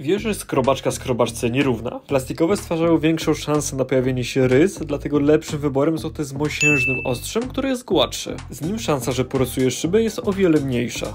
Wiesz, że skrobaczka skrobaczce nierówna? Plastikowe stwarzają większą szansę na pojawienie się rys, dlatego lepszym wyborem są te z mosiężnym ostrzem, które jest gładsze. Z nim szansa, że porysujesz szybę jest o wiele mniejsza.